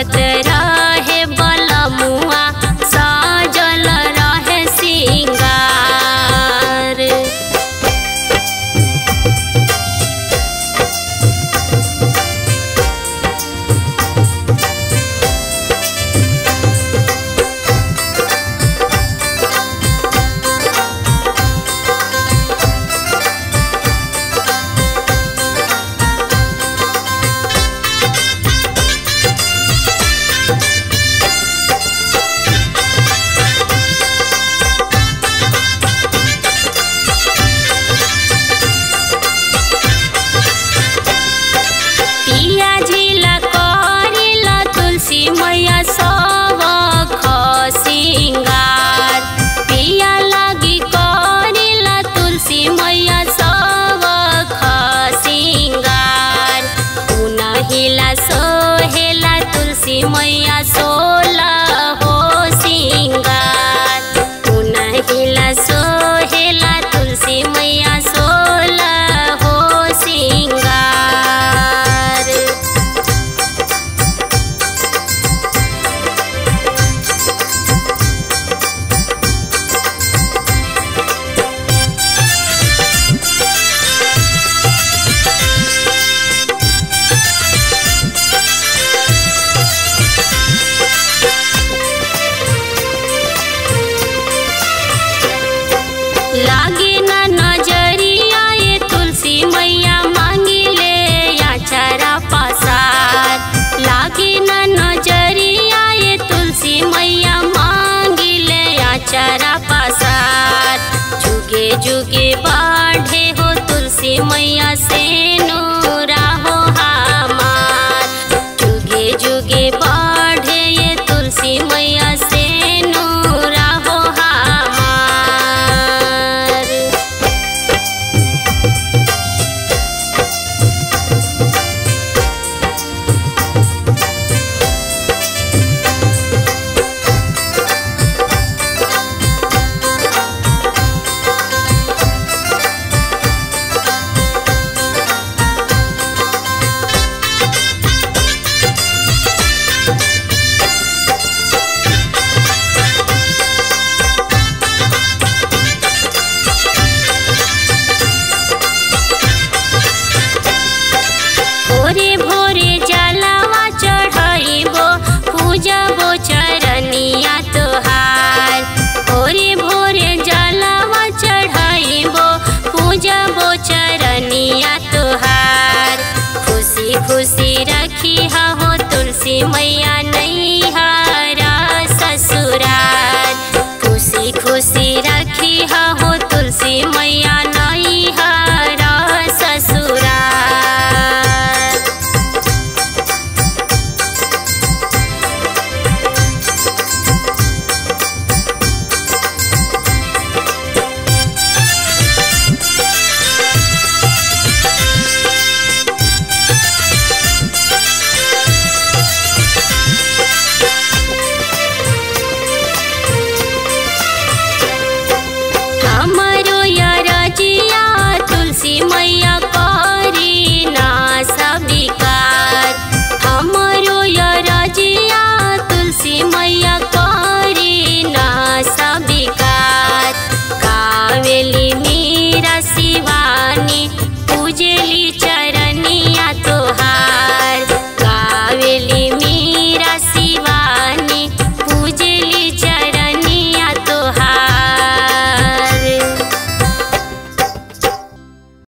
पत्र चारा पासार जुगे जुगे बाढ़े हो तुलसी मैया से नो see